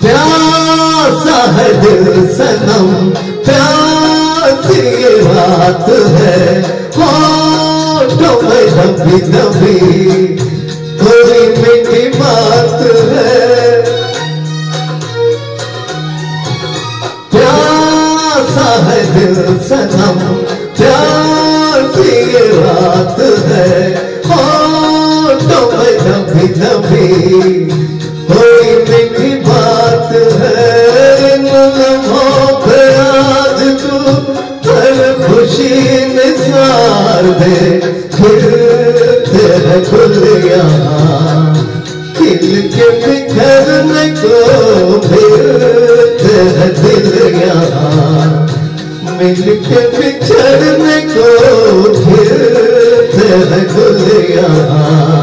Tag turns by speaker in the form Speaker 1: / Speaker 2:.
Speaker 1: प्यासा है दिल सनम है। होठों में बात है। प्यासा है दिल सनम प्यासी है। होठों में हर खुशी निसार दे हैं गुल यहाँ खिल के बिखरने को फिरते हैं दिल यहाँ मिल के बिछड़ने को हैं गुल यहाँ